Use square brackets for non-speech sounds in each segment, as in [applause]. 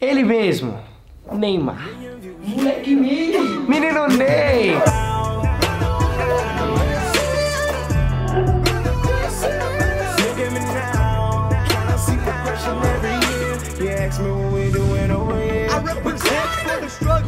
Ele mesmo, Neymar. Moleque Ney! Menino Ney!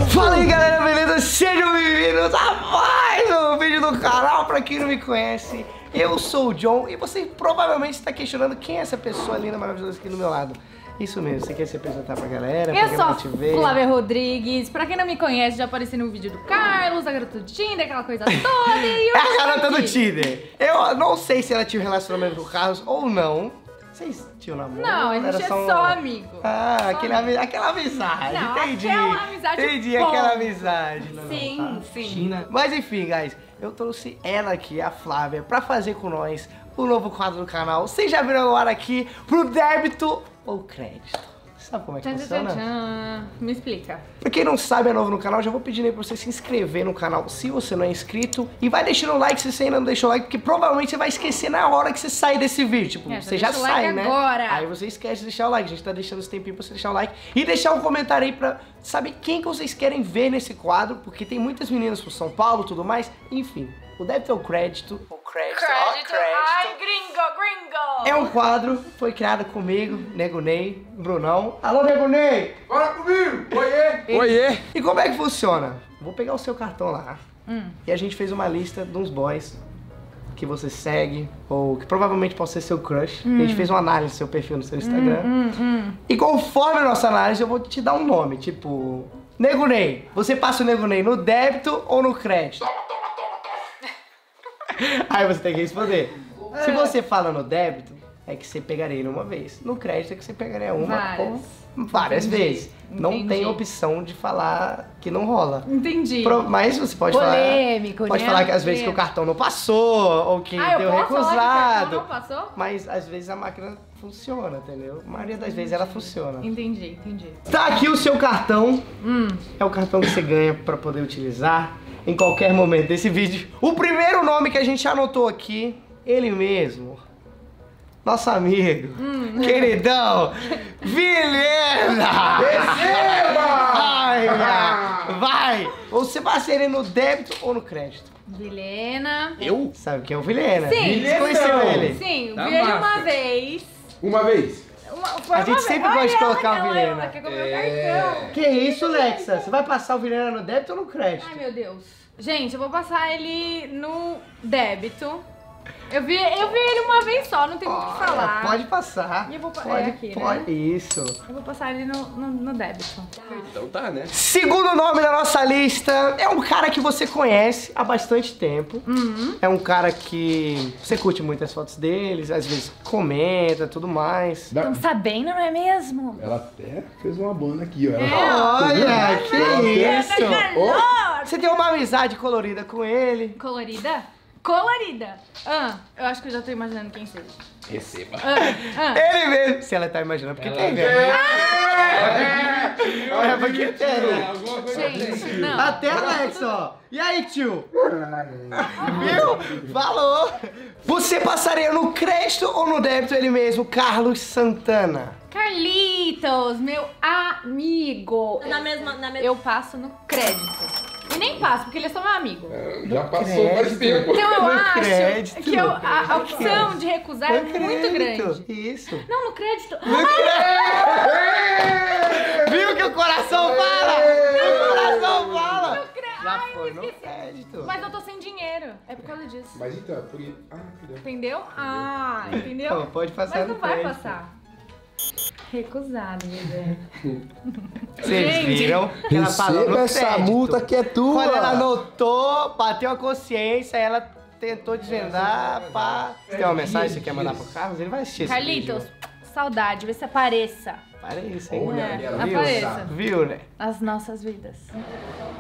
Fala aí galera, beleza? Sejam bem-vindos a mais um vídeo do canal. Pra quem não me conhece, eu sou o John e você provavelmente está questionando quem é essa pessoa linda, maravilhosa aqui do meu lado. Isso mesmo, você quer se apresentar pra galera? pra Eu quem sou não? Flávia Rodrigues. Pra quem não me conhece, já apareci no vídeo do Carlos, a garota do Tinder, aquela coisa toda. E [laughs] eu É a garota do aqui. Tinder. Eu não sei se ela tinha um relacionamento com o Carlos ou não. Vocês tinham namoro? Não, a gente Era é um- só amigo. Ah, Só aquele amigo. ami- aquela amizade, Não, entendi. aquela amizade Entendi, boa. aquela amizade. Não, não, Sim, tá? sim. China. Mas enfim, guys, eu trouxe ela aqui, a Flávia, pra fazer com nós o novo quadro do canal. Vocês já viram agora aqui pro débito ou crédito? Sabe como é que Tchan, funciona? tchan. Me explica. Pra quem não sabe, é novo no canal, já vou pedindo aí pra você se inscrever no canal se você não é inscrito. E vai deixando o like se você ainda não deixou o like, porque provavelmente você vai esquecer na hora que você sair desse vídeo. Tipo, É, você já o sai, like né? agora. Aí você esquece de deixar o like. A gente tá deixando esse tempinho pra você deixar o like. E deixar um comentário aí pra saber quem que vocês querem ver nesse quadro, porque tem muitas meninas pro São Paulo e tudo mais. Enfim, o débito ou crédito. O crédito, ó, crédito. Ai, gringo, gringo. É um quadro, foi criado comigo, Nego Ney, Brunão. Alô, Nego Ney! Bora comigo! Oiê! Oiê! E como é que funciona? Vou pegar o seu cartão lá. Hum. E a gente fez uma lista de uns boys que você segue, ou que provavelmente possa ser seu crush. A gente fez uma análise do seu perfil no seu Instagram. Hum, E conforme a nossa análise, eu vou te dar um nome, tipo. Nego Ney, você passa o Nego Ney no débito ou no crédito? [laughs] Aí você tem que responder. Se É. você fala no débito, é que você pegaria ele uma vez. No crédito é que você pegaria uma Várias. ou várias Entendi. vezes. Não Entendi. tem opção de falar que não rola. Entendi. Pro- mas você pode Polêmico, falar. Pode né? falar que às vezes que o cartão não passou, ou que Ah, eu deu que recusado. cartão não passou? Mas às vezes a máquina funciona, entendeu? A maioria das vezes ela funciona. Entendi, entendi. Tá aqui o seu cartão. Hum. É o cartão que você ganha pra poder utilizar em qualquer momento desse vídeo. O primeiro nome que a gente anotou aqui, ele mesmo. Nosso amigo, Hum. queridão, [laughs] Vilhena! Receba! Ai, minha- vai! Você passa ele no débito ou no crédito? Vilhena. Eu? Sabe quem é o Vilhena? Sim. Você conheceu ele? Sim, Tá vi ele uma vez. Uma vez. Uma, foi A gente sempre gosta de colocar o comer o É. Que isso, Lexa? Você vai passar o Vilhena no débito ou no crédito? Ai, meu Deus. Gente, eu vou passar ele no débito. Eu vi, eu vi ele uma vez só, não tem muito o que falar. Pode passar. E eu vou pode, é aqui, né? pode. Isso. Eu vou passar ele no, no, no débito. Então tá, né? Segundo nome da nossa lista é um cara que você conhece há bastante tempo. Uhum. É um cara que você curte muito as fotos deles, às vezes comenta, tudo mais. Estão sabendo, não é mesmo? Ela até fez uma banda aqui, ó. É. Ela- Olha, que Ela isso! Você tem uma amizade colorida com ele. Colorida? Colorida. Ah, eu acho que eu já tô imaginando quem seja. Receba. Ah, ah. Ele mesmo. Se ela tá imaginando, porque tem, né? É porque tem, né? Gente, não. Até Alex, ó. E aí, tio? Viu? Falou. Você passaria no crédito ou no débito ele mesmo, Carlos Santana? Carlitos, meu amigo. Na mesma, na mesma. Eu passo no crédito. E nem passo, porque ele é só meu amigo. Já passou crédito. tempo. Então eu No acho crédito. que eu- a, a opção de recusar é No muito crédito. grande. Isso. Não, no crédito. Viu que o coração fala? O coração fala. No cre- Já Ai, foi no esqueci. crédito. Mas eu tô sem dinheiro. É por causa disso. Mas então, é por. Ah, entendeu? Entendeu? Ah, entendeu? Pô, pode passar Mas no não vai crédito. passar. Recusado, bebê. [laughs] Vocês Gente. viram ela falou no crédito. que é tua. Quando ela anotou, bateu a consciência, ela tentou desvendar, pá. Você tem uma mensagem que você quer mandar pro Carlos? Ele vai assistir esse Carlitos, saudade, vê se apareça Isso, hein? Olha, É, ela viu? apareça. Viu, né? nas nossas vidas.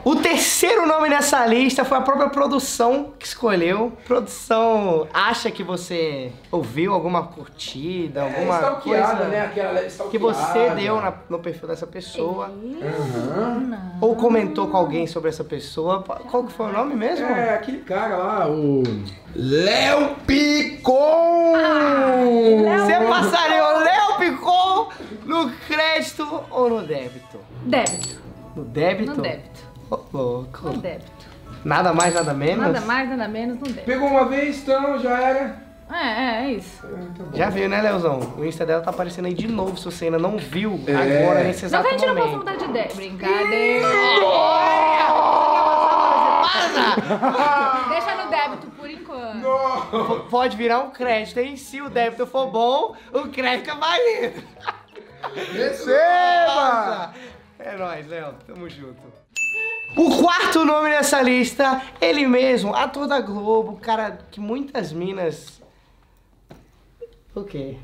O terceiro nome nessa lista foi a própria produção que escolheu. Produção acha que você ouviu alguma curtida, alguma stalkeada, coisa né? Aquela que você deu na- no perfil dessa pessoa. Aham. Ou comentou com alguém sobre essa pessoa. Qual que foi o nome mesmo? É, aquele cara lá, o. Léo Picon! Você passaria o Léo no crédito ou no débito? Débito. No débito? No débito. Ô, louco. No débito. Nada mais, nada menos? Nada mais, nada menos no débito. Pegou uma vez, então já era. É, é, é isso. É, tá. Já viu, né, Leozão? O Insta dela tá aparecendo aí de novo, se você ainda não viu É. agora, nesse exato que a gente não momento. mudar de ideia. Brincadeira. Deixa no débito por enquanto. P- Pode virar um crédito, hein? Se o débito for bom, o crédito é válido. Receba! É nóis, Léo. Tamo junto. O quarto nome nessa lista, ele mesmo, ator da Globo, cara que muitas minas. O quê?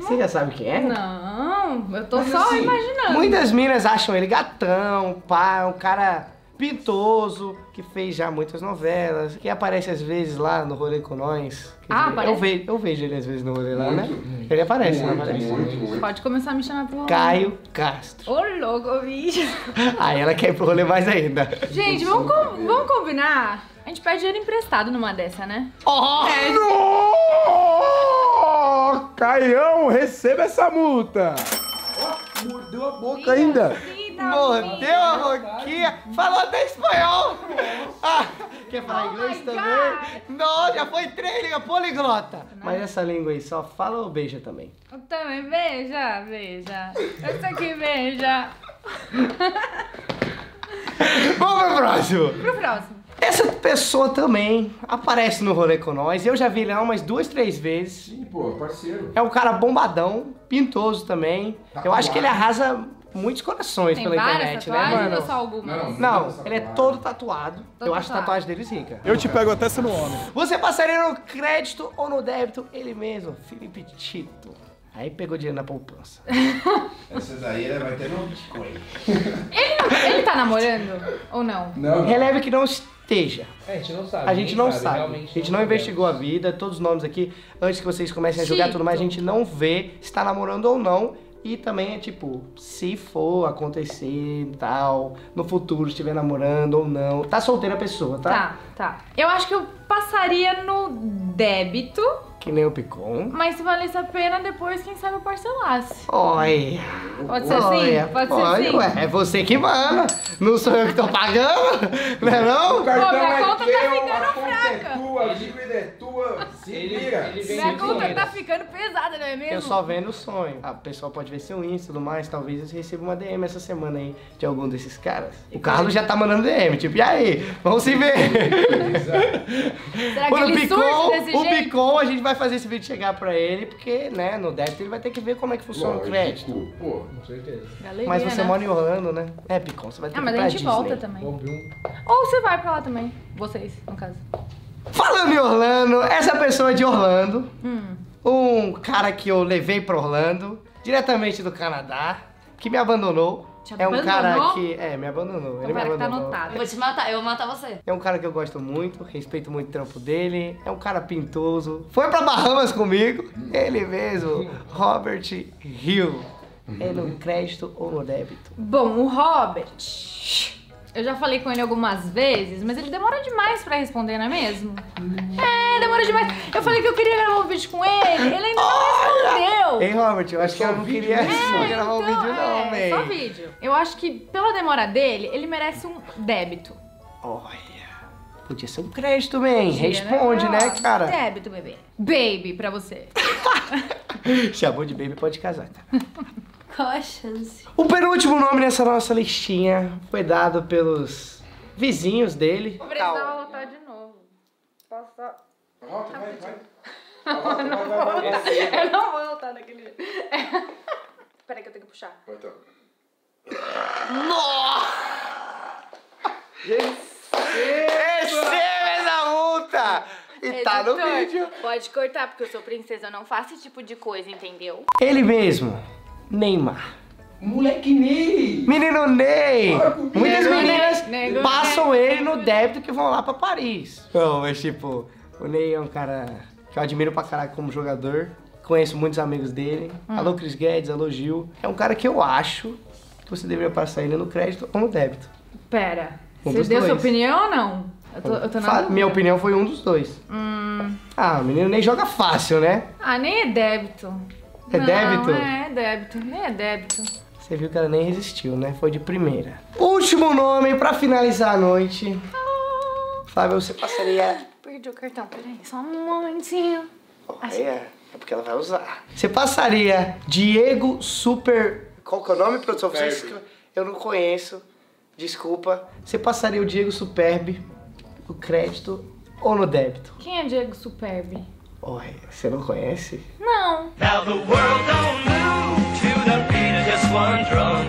Você já sabe quem é? Não, eu tô Mas só assim, imaginando. Muitas minas acham ele gatão, pá, um cara pintoso, que fez já muitas novelas, que aparece às vezes lá no rolê com nós. Quer Ah, dizer, aparece? eu, vejo, eu vejo ele às vezes no rolê lá, né? Muito. Ele aparece, não Muito, aparece? muito, muito. Pode começar a me chamar pro rolê. Caio Castro. Ô, louco, bicho. [laughs] Aí ela quer ir pro rolê mais ainda. Gente, vamos, com- vamos combinar? A gente pede dinheiro emprestado numa dessa, né? Oh! Oh, Caião, receba essa multa! Ó, mordeu a boca ainda! Filha Mordeu a boquinha, falou até espanhol. Ah, quer falar Oh inglês também? Não, já foi três língua poliglota. Mas essa língua aí só fala ou beija também? Eu também, beija, beija. Esse aqui, beija. [laughs] Vamos pro próximo. Pro próximo. Essa pessoa também aparece no rolê com nós. Eu já vi ele lá umas duas, três vezes. Sim, pô, parceiro. É um cara bombadão, pintoso também. Eu acho que ele arrasa muitos corações Tem pela internet, né, mano? ou só algumas? Não. Não, ele é todo tatuado. Todo eu acho a tatuado. tatuagem dele rica. Eu te pego até sendo homem. Você passaria no crédito ou no débito? Ele mesmo, Felipe Tito. Aí pegou dinheiro na poupança. [laughs] Essa daí ela vai ter no Bitcoin. Ele tá namorando ou não? Não, não. Releve que não esteja. É, a gente não sabe. A gente não sabe. realmente A gente não investigou a vida, todos os nomes aqui, antes que vocês comecem a julgar tudo mais, a gente não vê se tá namorando ou não. E também é tipo, se for acontecer tal, no futuro estiver namorando ou não. Tá solteira a pessoa, tá? Tá, tá. Eu acho que eu passaria no débito, Que nem o Picon. mas se valesse a pena, depois, quem sabe eu parcelasse. Olha. Pode ser assim? Olha, Pode ser olha, assim? Ué, é você que manda. Não sou eu que tô pagando, [laughs] não é não? O cartão Pô, minha é conta tá teu, ficando a conta é fraca. tua, a dívida é tua. Se Ele- vira. ele Minha conta dinheiro. tá ficando pesada, não é mesmo? Eu só vendo o sonho. A pessoa pode ver seu Insta e tudo mais. Talvez eu receba uma DM essa semana aí de algum desses caras. O Carlos já tá mandando DM, tipo, e aí? Vamos se ver. Será que o ele surge Picon, desse o jeito? Picon, a gente vai fazer esse vídeo chegar pra ele, porque, né, no débito ele vai ter que ver como é que funciona o Lógico, crédito. Pô, Com certeza. Galeria, Mas você né? mora em Orlando, né? É, Picon, você vai ter Ah, que mas ir a pra gente Disney. volta também. Um. Ou você vai pra lá também. Vocês, no caso. Falando em Orlando, essa pessoa é de Orlando. Hum. Um cara que eu levei pra Orlando, diretamente do Canadá, que me abandonou. Te é um cara que. É, me abandonou. Ele me Tomara que tá abandonou. anotado. Eu vou te matar, eu vou matar você. É um cara que eu gosto muito, respeito muito o trampo dele. É um cara pintoso. Foi pra Bahamas comigo. Ele mesmo, Robert Hill. É no crédito ou no débito? Bom, o Robert. Eu já falei com ele algumas vezes, mas ele demora demais pra responder, não é mesmo? É, demora demais. Eu falei que eu queria gravar um vídeo com ele, ele ainda não respondeu. Ei, Robert, eu acho que eu não vídeo queria mesmo? [laughs] gravar um Então, vídeo, não, é, véi. Só vídeo. Eu acho que pela demora dele, ele merece um débito. Olha. Podia ser um crédito, man. Podia, Responde, né, Ó, cara? Débito, bebê. Baby pra você. [laughs] Chamou de baby, pode casar, tá? [laughs] Qual a chance? O penúltimo nome nessa nossa listinha foi dado pelos vizinhos dele. Vou precisar voltar de novo. Posso só... Rota, vai, vai. Vai, vai, vai. Eu não vou voltar daquele jeito. Peraí que eu tenho que puxar. Vai, então. Receba essa multa! E tá no Editor, vídeo. Pode cortar, porque eu sou princesa, eu não faço esse tipo de coisa, entendeu? Ele mesmo, Neymar. Moleque Ney! Menino Ney! Muitas meninas nego passam Ney. ele no débito que vão lá pra Paris. Não, mas tipo, o Ney é um cara que eu admiro pra caralho como jogador. Conheço muitos amigos dele. Hum. Alô, Cris Guedes, alô, Gil. É um cara que eu acho que você deveria passar ele no crédito ou no débito. Pera, Um você deu sua dois. opinião ou não? Eu tô, eu tô na Fa- dúvida. Minha opinião foi um dos dois. Hum, Ah, o menino nem joga fácil, né? ah, nem é débito. É Não, débito? É, é débito. Nem é débito. Você viu que ela nem resistiu, né? Foi de primeira. Último nome pra finalizar a noite. Flávia, você passaria. Perdi o cartão, peraí. Só um momentinho. Olha, é porque ela vai usar. Você passaria Diego Super. Qual que é o nome, produção? Você escreve- Eu não conheço. Desculpa. Você passaria o Diego Superbe no crédito ou no débito? Quem é Diego Superbe? Olha, você não conhece? Não.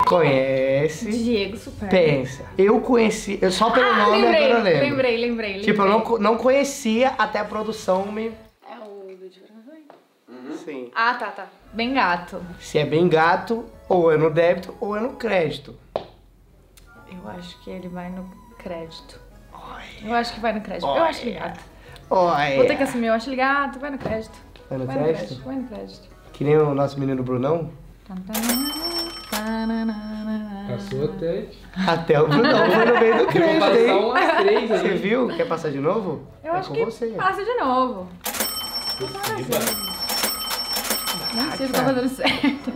Conhece. Diego Superbe. Pensa. Eu conheci. Eu só pelo ah, nome lembrei, agora eu lembro. lembrei, lembrei, lembrei. Tipo, eu não, não conhecia até a produção me. É o do Diego Ah, tá, tá. Bem gato. Se é bem gato, ou é no débito ou é no crédito. Eu acho que ele vai no crédito. Olha. Eu acho que vai no crédito. Eu acho ele gato. Olha. Vou ter que assumir, eu acho ele gato. Vai no crédito. Vai no Vai crédito? Vai no crédito. Que nem o nosso menino Brunão. Passou até. Até o Brunão foi no meio do Vou crédito, passar hein? umas três Você viu? Quer passar de novo? Eu é acho com que você. passa de novo. Nem sei se tá fazendo certo.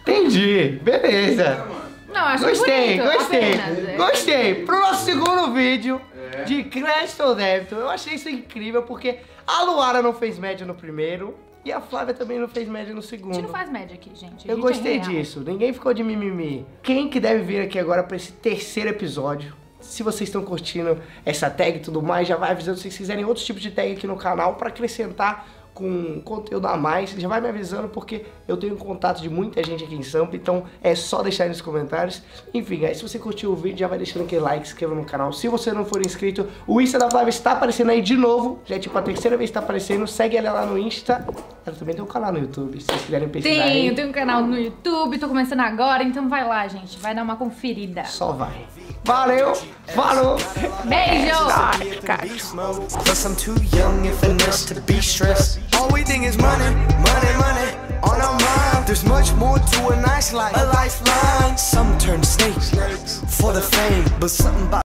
Entendi. Beleza. Não, acho Gostei, bonito. gostei. apenas. É. Gostei. Pro nosso segundo vídeo de crédito ou débito, eu achei isso incrível porque a Luara não fez média no primeiro e a Flávia também não fez média no A gente segundo. não faz média aqui, gente. A Eu gente é gostei real. disso. Ninguém ficou de mimimi. Quem que deve vir aqui agora pra esse terceiro episódio? Se vocês estão curtindo essa tag e tudo mais, já vai avisando se vocês quiserem outros tipos de tag aqui no canal pra acrescentar com conteúdo a mais. Já vai me avisando porque eu tenho contato de muita gente aqui em Sampa, então é só deixar aí nos comentários. Enfim, aí se você curtiu o vídeo, já vai deixando aquele like, se inscreva no canal. Se você não for inscrito, o Insta da Flávia está aparecendo aí de novo. Já é tipo a terceira vez que está aparecendo. Segue ela lá no Insta. Ela também tem um canal no YouTube, se vocês quiserem pesquisar aí. Tenho, tenho um canal no YouTube, tô começando agora, então vai lá, gente. Vai dar uma conferida. Só vai. Valeu, falou. Beijo! beast mode. Plus, I'm too young and finesse to be stressed. All we think is money, money, money on our mind. There's much more to a nice life, a lifeline. Some turn snakes for the fame, but something about